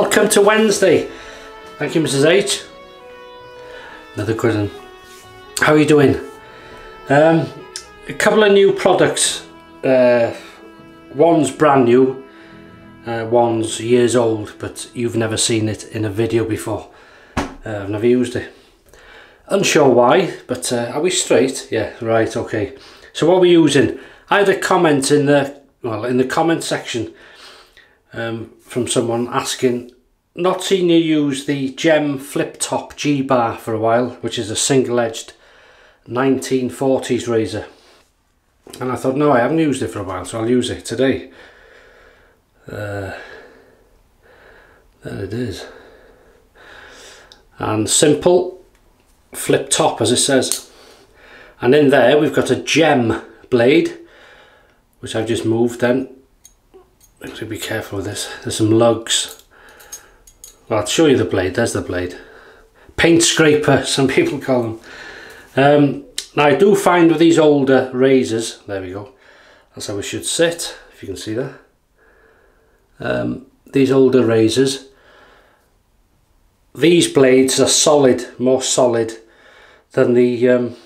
Welcome to Wednesday. Thank you, Mrs. H. Another one. How are you doing? Um, a couple of new products. Uh, one's brand new, uh, one's years old, but you've never seen it in a video before. Uh, I've never used it. Unsure why, but uh, are we straight? Yeah, right, okay. So what we're using, I had a comment in the, well, in the comment section um, from someone asking, not seen you use the Gem Flip Top G-Bar for a while, which is a single-edged 1940s razor. And I thought, no, I haven't used it for a while, so I'll use it today. Uh, there it is. And simple, flip top as it says. And in there we've got a gem blade, which I've just moved then. To be careful with this. There's some lugs. Well, I'll show you the blade. There's the blade. Paint scraper, some people call them. Um, now I do find with these older razors, there we go, that's how we should sit, if you can see that. Um, these older razors, these blades are solid, more solid than the um,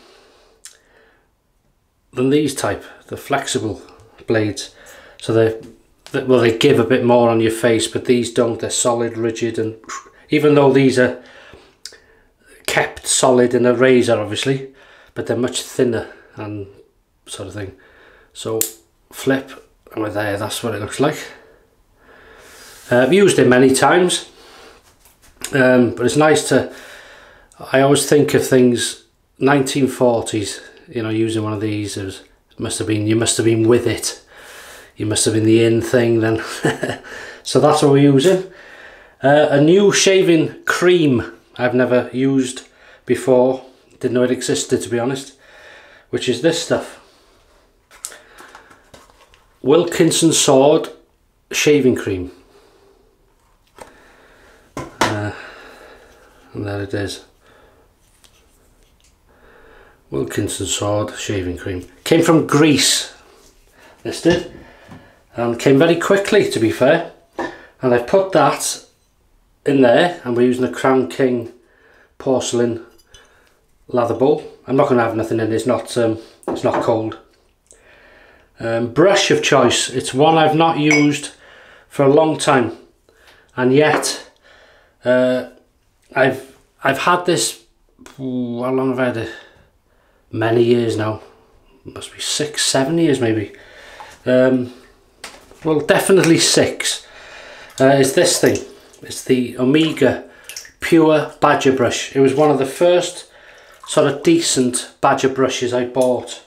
than these type, the flexible blades. So they, they, well, they give a bit more on your face, but these don't. They're solid, rigid, and even though these are kept solid in a razor, obviously, but they're much thinner and sort of thing. So flip, and we're there. That's what it looks like. Uh, I've used it many times, um, but it's nice to. I always think of things 1940s you know, using one of these, it was, must have been, you must have been with it. You must have been the in thing then. so that's what we're using. Uh, a new shaving cream I've never used before. Didn't know it existed to be honest. Which is this stuff. Wilkinson Sword shaving cream. Uh, and there it is. Wilkinson Sword shaving cream. Came from Greece, this did, and came very quickly to be fair. And I put that in there, and we're using a Crown King porcelain lather bowl. I'm not going to have nothing in it, it's not, um, it's not cold. Um, brush of choice, it's one I've not used for a long time, and yet uh, I've I've had this, ooh, how long have I had it? many years now must be six seven years maybe um, well definitely six. Uh, is this thing. It's the Omega pure badger brush. It was one of the first sort of decent badger brushes I bought.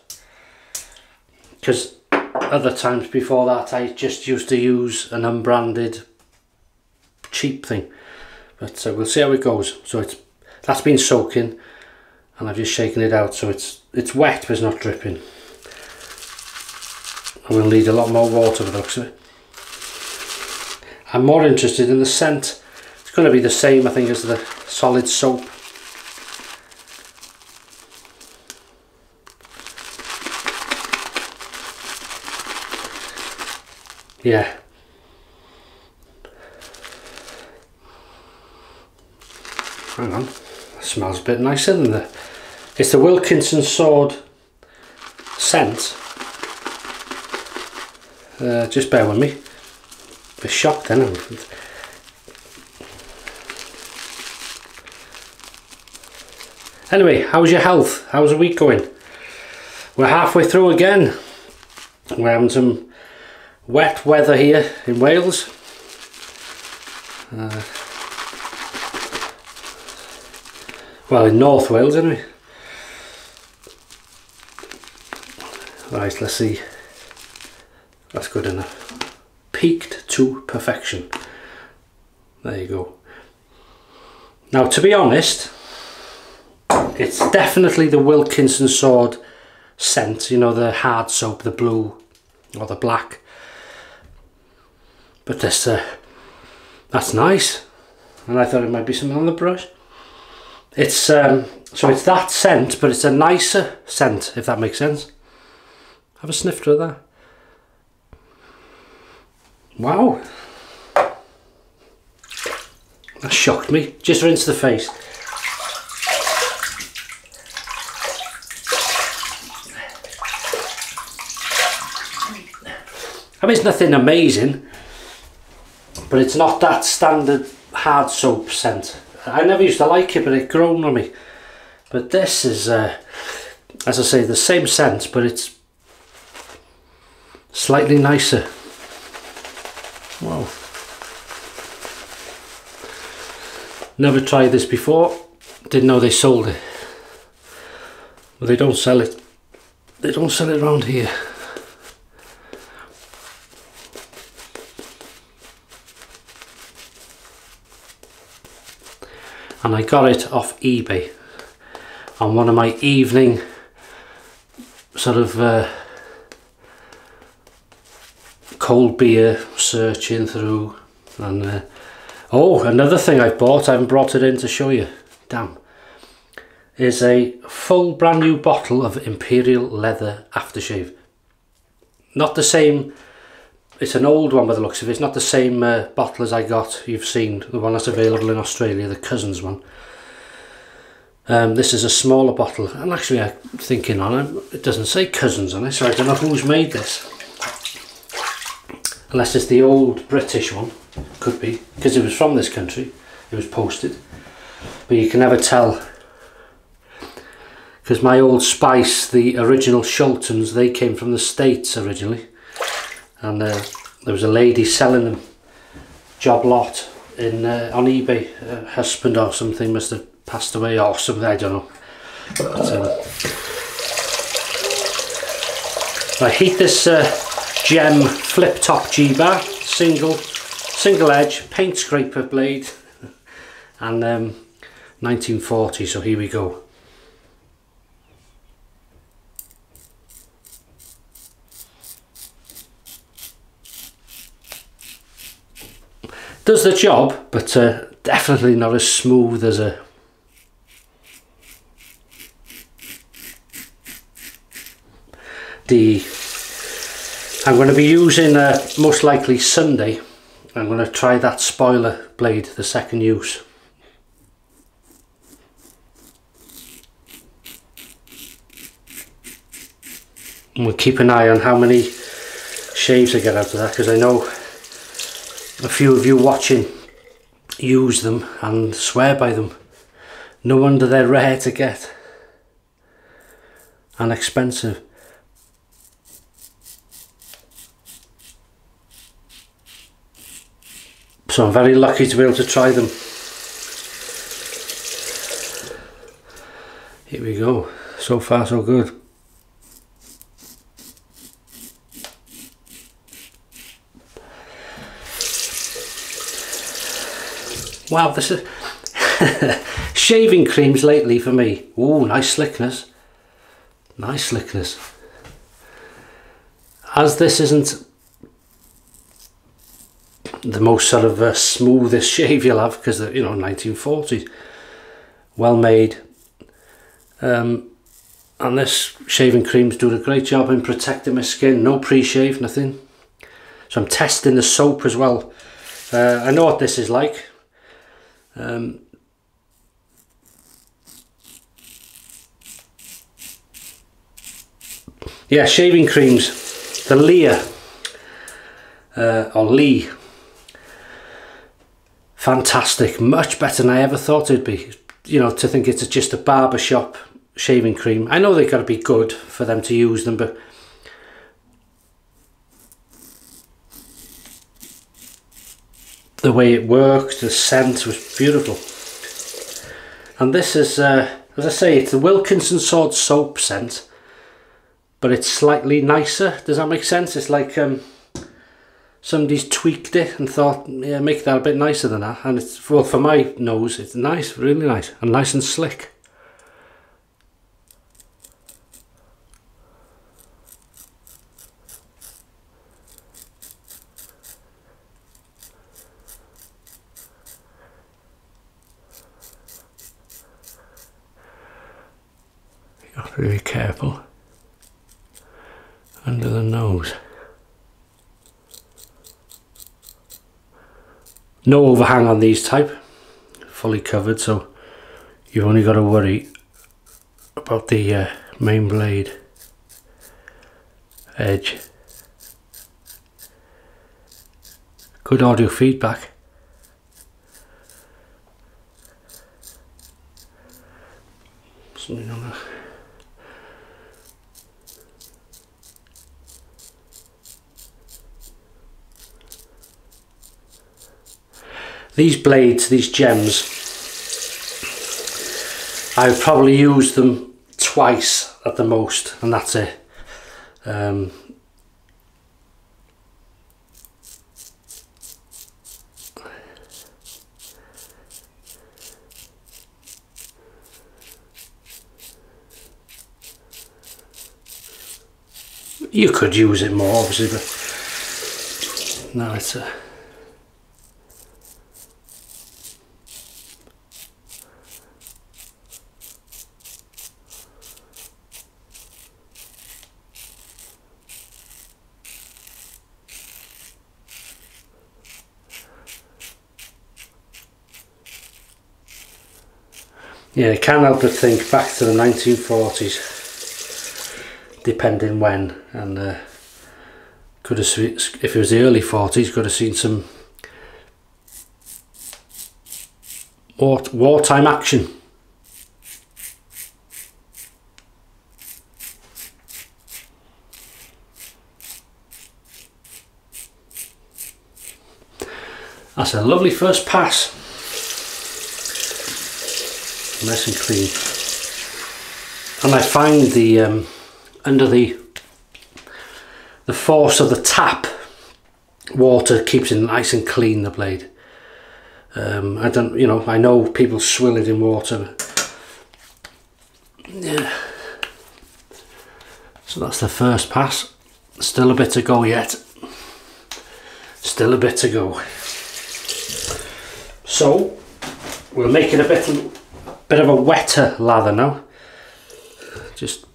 Because other times before that I just used to use an unbranded cheap thing. But uh, we'll see how it goes. So it's that's been soaking and I've just shaken it out so it's it's wet but it's not dripping I will need a lot more water with it I'm more interested in the scent. It's going to be the same I think as the solid soap. Yeah. Hang on. Smells a bit nicer than the it's the Wilkinson Sword scent uh, just bear with me. A shocked then anyway how's your health? How's the week going? We're halfway through again. We're having some wet weather here in Wales. Uh, well in North Wales anyway. Right let's see that's good enough. Peaked to perfection. There you go. Now to be honest it's definitely the Wilkinson sword scent you know the hard soap the blue or the black. But this uh, that's nice. And I thought it might be something on the brush. It's um, so it's that scent, but it's a nicer scent, if that makes sense. Have a snifter of that. Wow. That shocked me. Just rinse the face. I mean, it's nothing amazing, but it's not that standard hard soap scent. I never used to like it, but it grown on me. But this is, uh, as I say, the same scent, but it's slightly nicer. Wow. Never tried this before. Didn't know they sold it. But they don't sell it. They don't sell it around here. and I got it off eBay on one of my evening sort of uh, cold beer searching through and uh, oh another thing I've bought I haven't brought it in to show you damn is a full brand new bottle of Imperial Leather aftershave not the same it's an old one by the looks of it. It's not the same uh, bottle as I got. You've seen the one that's available in Australia, the Cussons one. Um, this is a smaller bottle. And actually, I'm thinking on it, it doesn't say Cussons on it, so I don't know who's made this. Unless it's the old British one. Could be, because it was from this country. It was posted. But you can never tell. Because my old Spice, the original Shultons, they came from the States originally and uh, there was a lady selling them job lot in uh, on eBay her husband or something must have passed away or something I don't know but, um, I heat this uh, gem flip top G-bar single single edge paint scraper blade and um, 1940 so here we go. Does the job, but uh, definitely not as smooth as a the I'm going to be using uh, most likely Sunday I'm going to try that spoiler blade the second use and we'll keep an eye on how many shaves I get out of that because I know a few of you watching use them and swear by them. No wonder they're rare to get and expensive. So I'm very lucky to be able to try them. Here we go. So far so good. Wow, this is shaving creams lately for me. Oh, nice slickness. Nice slickness. As this isn't the most sort of uh, smoothest shave you'll have because you know 1940s well made. Um, and this shaving cream's doing a great job in protecting my skin. No pre-shave nothing. So I'm testing the soap as well. Uh, I know what this is like. Um, yeah, shaving creams. The Leah uh, or Lee. Fantastic, much better than I ever thought it'd be. You know, to think it's just a barber shop shaving cream. I know they've got to be good for them to use them, but the way it worked, the scent was beautiful. And this is, uh, as I say, it's the Wilkinson Sword Soap scent, but it's slightly nicer. Does that make sense? It's like um, somebody's tweaked it and thought, yeah, make that a bit nicer than that. And it's, well, for my nose, it's nice, really nice, and nice and slick. Very careful. Under the nose. No overhang on these type. fully covered so you've only got to worry about the uh, main blade edge good audio feedback something on that these blades, these gems, I've probably used them twice at the most and that's it. Um, you could use it more obviously but no it's a Yeah, I can't help but think back to the 1940s, depending when, and uh, could have if it was the early 40s, could have seen some war wartime action. That's a lovely first pass nice and clean. And I find the um, under the the force of the tap water keeps it nice and clean the blade. Um, I don't you know I know people swill it in water yeah. So that's the first pass. Still a bit to go yet. Still a bit to go. So we'll make it a bit bit of a wetter lather now. Just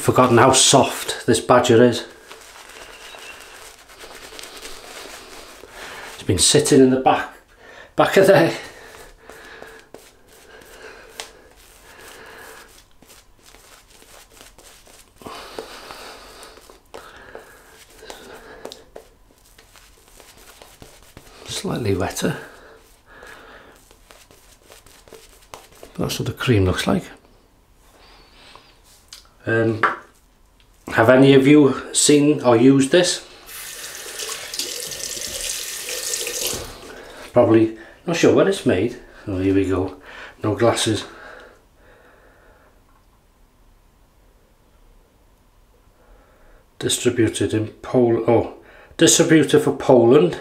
forgotten how soft this badger is. It's been sitting in the back back of there wetter. That's what the cream looks like. Um, have any of you seen or used this? Probably not sure where it's made. Oh, here we go. No glasses. Distributed in Poland. Oh, distributor for Poland.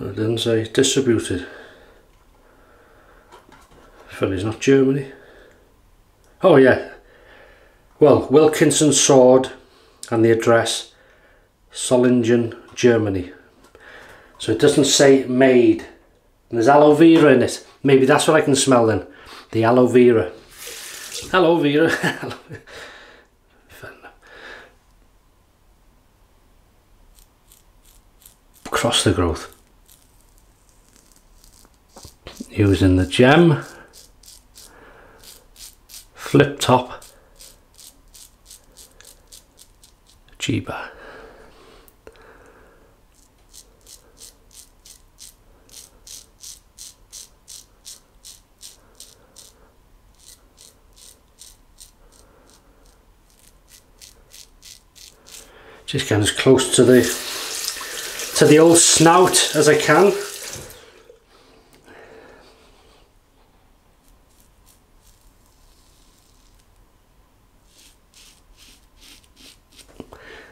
It didn't say distributed. Funny, it's not Germany. Oh yeah. Well, Wilkinson Sword and the address Solingen, Germany. So it doesn't say made. And there's aloe vera in it. Maybe that's what I can smell then. The aloe vera. Aloe vera. Cross the growth using the gem. Flip top. G-Bar just getting as close to the to the old snout as I can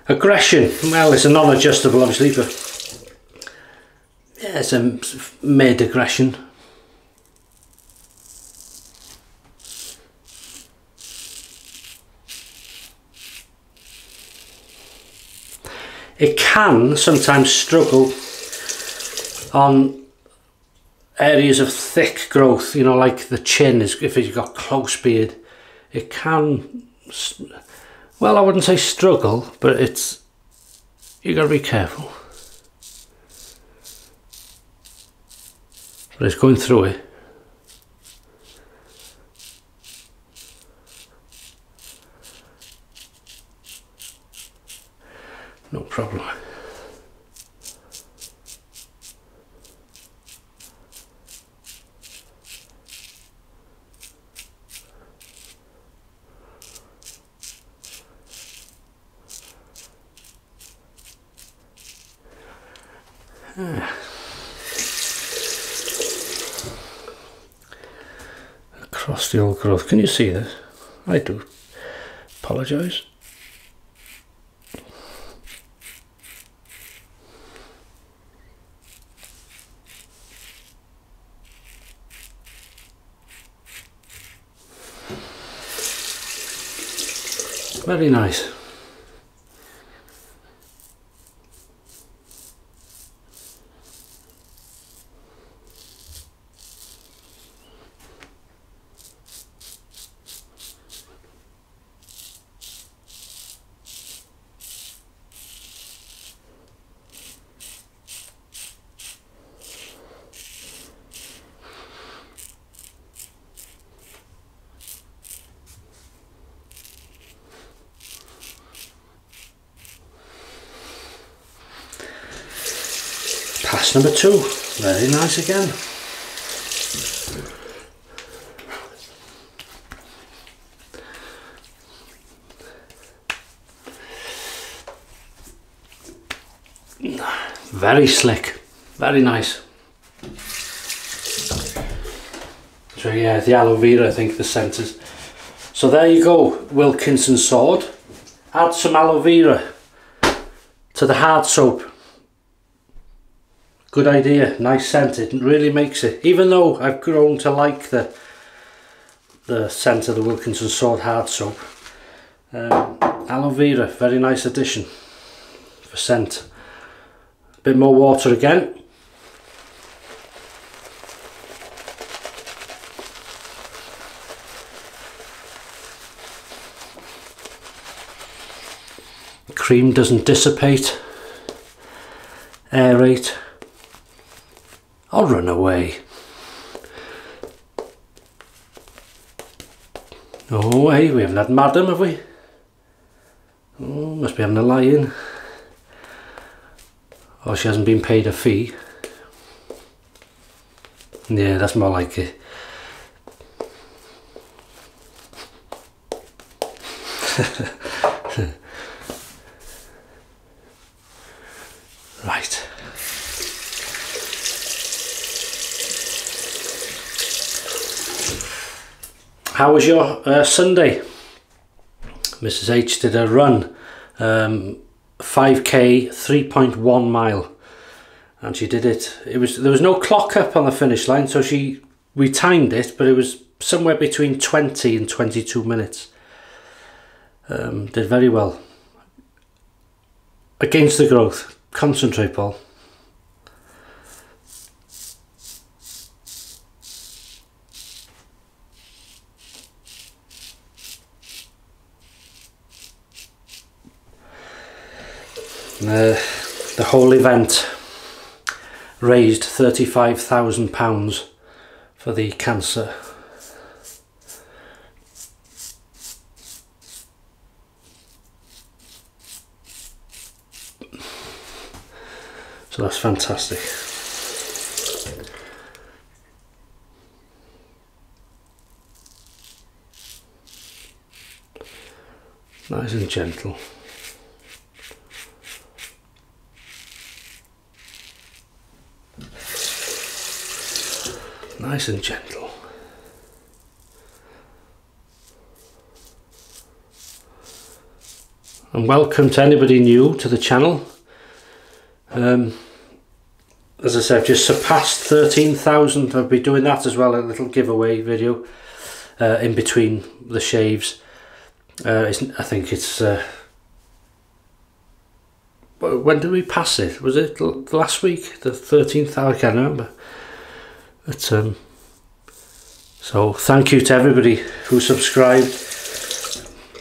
Aggression, well it's a non-adjustable obviously but yeah it's a made aggression. It can sometimes struggle on areas of thick growth, you know, like the chin is if you've got close beard, it can well I wouldn't say struggle but it's you got to be careful. But it's going through it. No problem Across the old growth. Can you see this? I do. Apologise. Very nice. Pass number two, very nice again. Very slick, very nice. So yeah, the aloe vera I think the centres. So there you go, Wilkinson sword. Add some aloe vera to the hard soap good idea. Nice scent it really makes it. Even though I've grown to like the the scent of the Wilkinson Sword Hard Soap um, aloe vera very nice addition for scent a bit more water again. Cream doesn't dissipate. Aerate I'll run away. Oh, hey, we haven't had Madam, have we? Oh, must be having a lie-in. Or oh, she hasn't been paid a fee. Yeah, that's more like it. right. How was your uh, Sunday? Mrs H did a run, um, 5k, 3.1 mile, and she did it. It was there was no clock up on the finish line, so she we timed it, but it was somewhere between 20 and 22 minutes. Um, did very well. Against the growth, concentrate, Paul. Uh, the whole event raised £35,000 for the cancer. So that's fantastic. Nice and gentle. Nice and gentle. And welcome to anybody new to the channel. Um, as I said, I've just surpassed 13,000. I'll be doing that as well, a little giveaway video uh, in between the shaves. Uh, I think it's... Uh, when did we pass it? Was it last week? The 13th? I can't remember. But, um, so thank you to everybody who subscribed.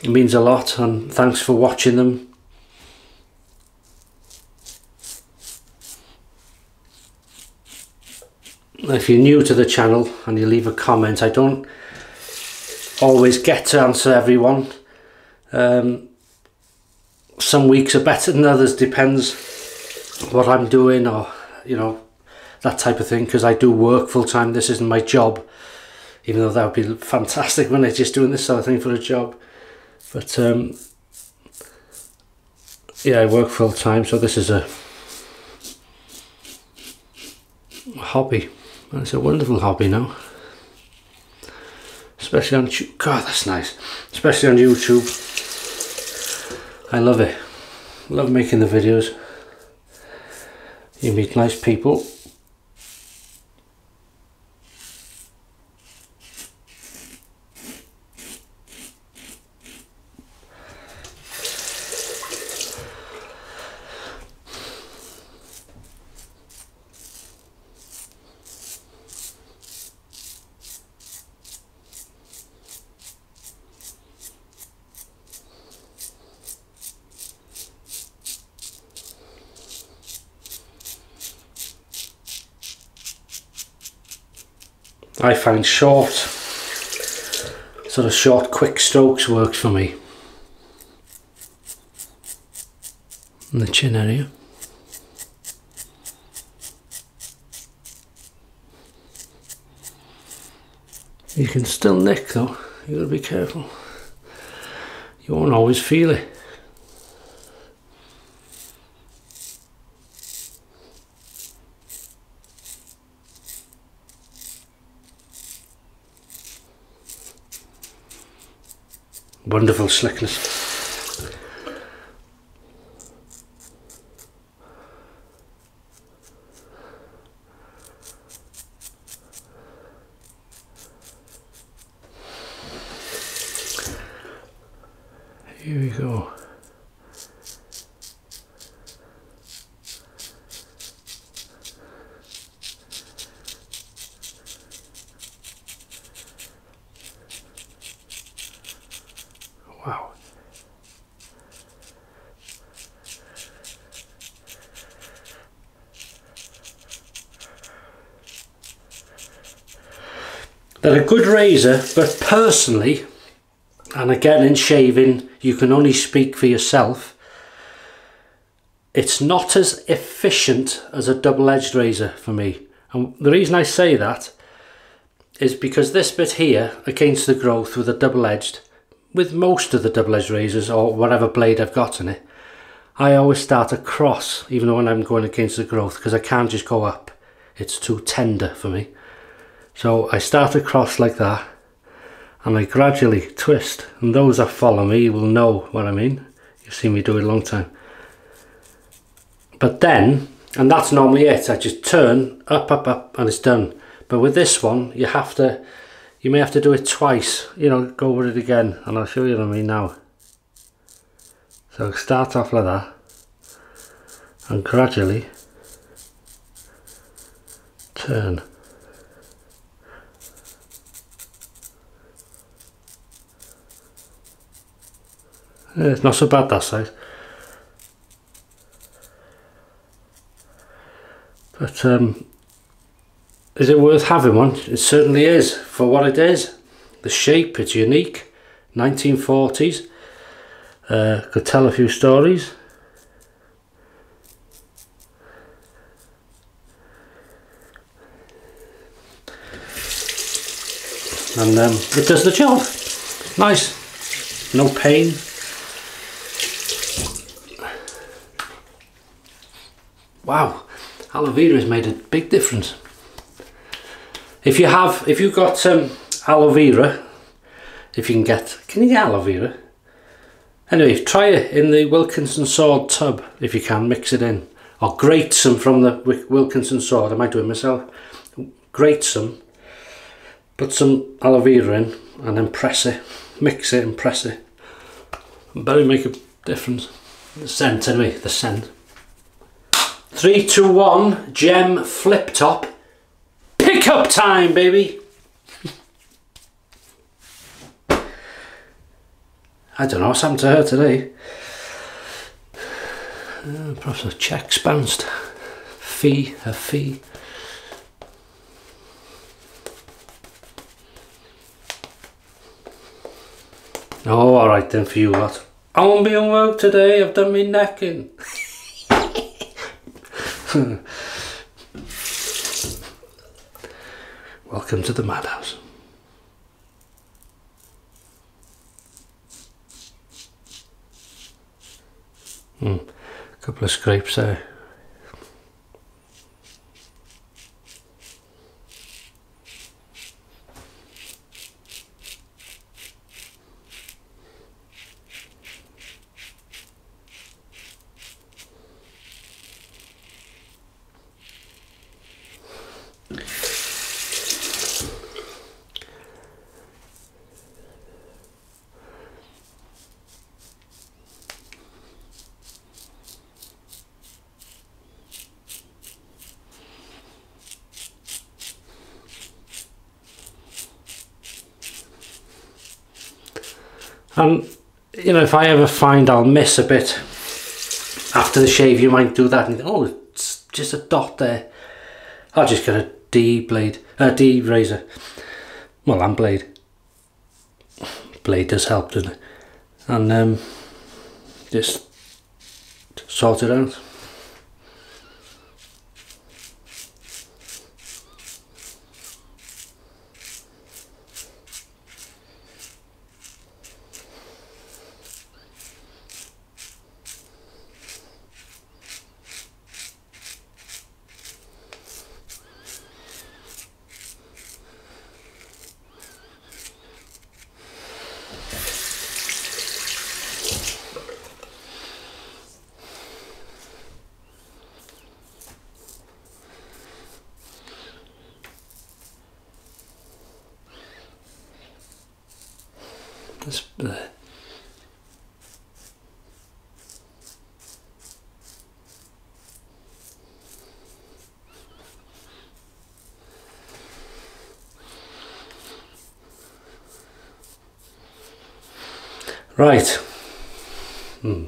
it means a lot and thanks for watching them. If you're new to the channel and you leave a comment I don't always get to answer everyone. Um, some weeks are better than others depends what I'm doing or you know that type of thing because I do work full time this isn't my job even though that would be fantastic when I'm just doing this sort of thing for a job. But um, yeah I work full time so this is a hobby. It's a wonderful hobby now. Especially on God that's nice. Especially on YouTube. I love it. Love making the videos. You meet nice people I find short, sort of short quick strokes works for me. In the chin area. You can still nick though, you gotta be careful. You won't always feel it. Wonderful slickness. Here we go. Wow. They're a good razor, but personally, and again in shaving, you can only speak for yourself, it's not as efficient as a double-edged razor for me. And the reason I say that is because this bit here against the growth with a double-edged with most of the double-edged razors or whatever blade I've got in it, I always start across even when I'm going against the growth because I can't just go up. It's too tender for me. So I start across like that and I gradually twist and those that follow me will know what I mean. You've seen me do it a long time. But then, and that's normally it, I just turn up, up, up and it's done. But with this one, you have to you may have to do it twice you know go over it again and I'll show you what I mean now so start off like that and gradually turn it's not so bad that size. but um, is it worth having one? It certainly is for what it is. The shape, it's unique. 1940s. Uh, could tell a few stories. And um, it does the job. Nice. No pain. Wow. Aloe vera has made a big difference. If you have, if you've got some aloe vera, if you can get, can you get aloe vera? Anyway, try it in the Wilkinson sword tub if you can, mix it in. Or grate some from the Wilkinson sword, I might do it myself. Grate some, put some aloe vera in and then press it, mix it and press it. Better make a difference. The scent anyway, the scent. Three, two, one, gem flip top Pickup time, baby! I don't know what's happened to her today. Uh, perhaps her check's bounced. Fee, a fee. Oh, alright then for you lot. I won't be on work today, I've done my necking. Welcome to the madhouse. Hmm, couple of scrapes there. And you know, if I ever find I'll miss a bit after the shave, you might do that and think, oh, it's just a dot there. I'll just get a DE blade, a DE razor. Well, and blade. Blade does help, doesn't it? And um, just sort it out. This, uh, Right. Hmm.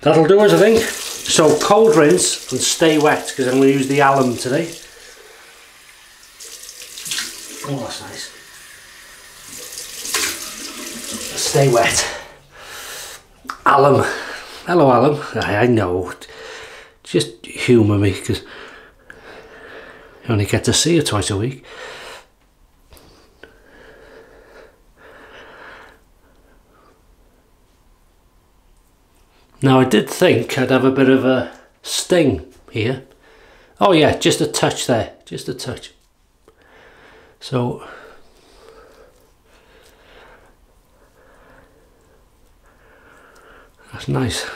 That'll do us, I think. So cold rinse and stay wet because I'm going to use the alum today. Oh, that's nice. Stay wet. Alum. Hello, alum. I, I know. Just humour me because you only get to see her twice a week. Now I did think I'd have a bit of a sting here. Oh yeah, just a touch there, just a touch. So that's nice.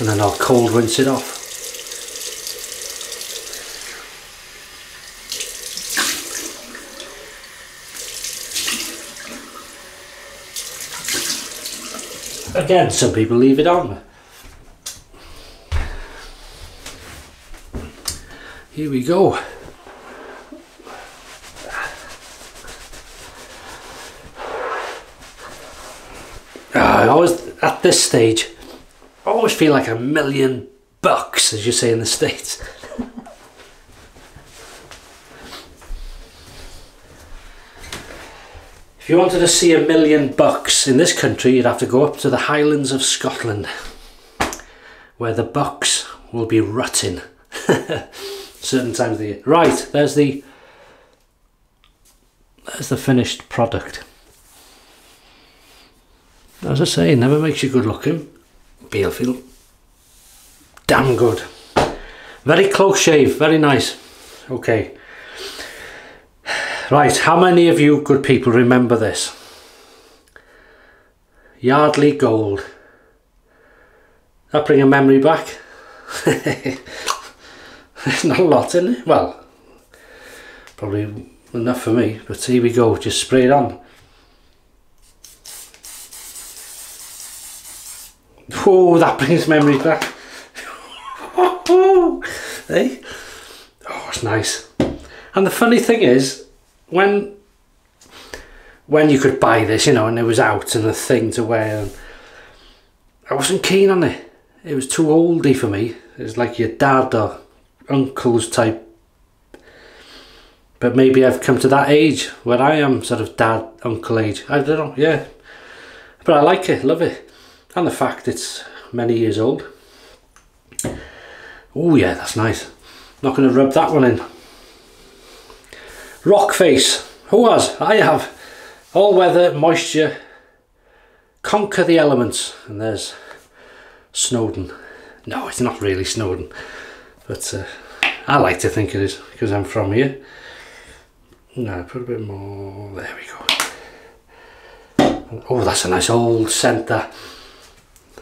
And then I'll cold rinse it off. Again, some people leave it on. Here we go. Ah, I always, at this stage, I always feel like a million bucks, as you say in the States. If you wanted to see a million bucks in this country, you'd have to go up to the Highlands of Scotland, where the bucks will be rutting certain times of the year. Right, there's the there's the finished product. As I say, never makes you good looking. Beal feel damn good. Very close shave, very nice. Okay. Right, how many of you good people remember this? Yardley Gold. That bring a memory back? There's not a lot in it. Well, probably enough for me. But here we go, just spray it on. Oh, that brings memories back. hey? Eh? Oh, it's nice. And the funny thing is, when when you could buy this, you know, and it was out and a thing to wear, and I wasn't keen on it. It was too oldie for me. It was like your dad or uncle's type. But maybe I've come to that age where I am sort of dad, uncle age. I don't know, yeah. But I like it, love it. And the fact it's many years old. Oh yeah, that's nice. Not going to rub that one in. Rock face. Who has? I have. All weather, moisture, conquer the elements. And there's Snowdon. No, it's not really Snowdon. But uh, I like to think it is because I'm from here. No, put a bit more. There we go. Oh, that's a nice old that.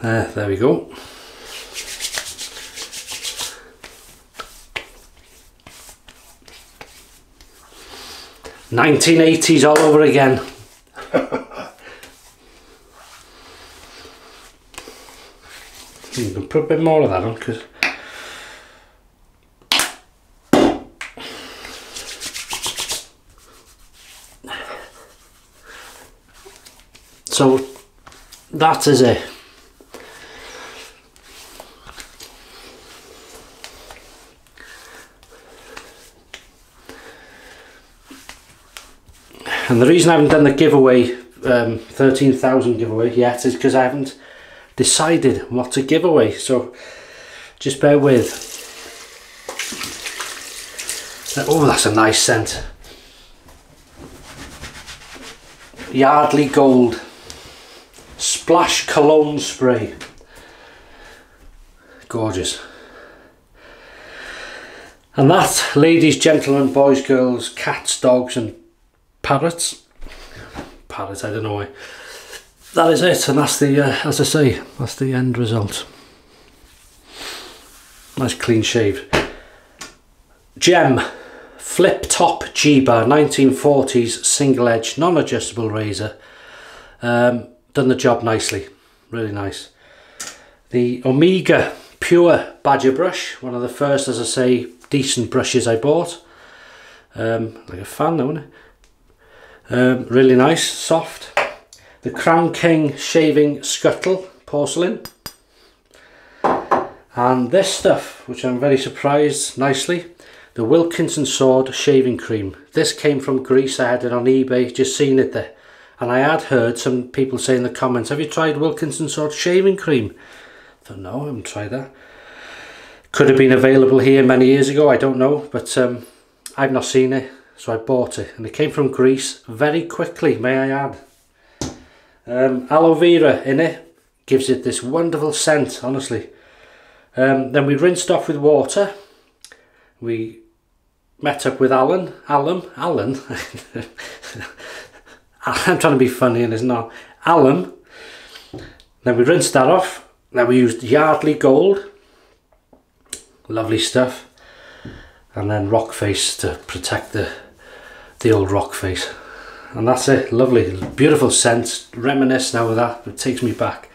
Uh, there we go. 1980s all over again. you can put a bit more of that on because so that is it and the reason I haven't done the giveaway um, 13,000 giveaway yet is because I haven't decided what to give away. So just bear with. Oh that's a nice scent. Yardley Gold Splash Cologne Spray. Gorgeous. And that ladies gentlemen boys girls cats dogs and parrots. Parrots, I don't know why. That is it, and that's the, uh, as I say, that's the end result. Nice clean shave. Gem Flip Top G-Bar 1940s single edge non-adjustable razor. Um, done the job nicely, really nice. The Omega Pure Badger Brush, one of the first, as I say, decent brushes I bought. Um, like a fan though, isn't it? Um, really nice, soft. The Crown King Shaving Scuttle Porcelain. And this stuff, which I'm very surprised nicely, the Wilkinson Sword Shaving Cream. This came from Greece, I had it on eBay, just seen it there. And I had heard some people say in the comments, have you tried Wilkinson Sword Shaving Cream? I thought, no, I haven't tried that. Could have been available here many years ago, I don't know, but um, I've not seen it so I bought it and it came from Greece very quickly may I add. Um, aloe vera in it gives it this wonderful scent honestly. Um, then we rinsed off with water. We met up with Alan Alan Alan. I'm trying to be funny and it's not. Alan. Then we rinsed that off. Then we used Yardley Gold. Lovely stuff. And then rock face to protect the the old rock face. And that's it. Lovely. Beautiful scent. Reminisce now of that. It takes me back.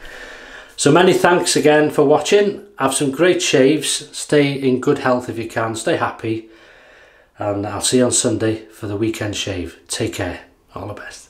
So many thanks again for watching. Have some great shaves. Stay in good health if you can. Stay happy. And I'll see you on Sunday for the weekend shave. Take care. All the best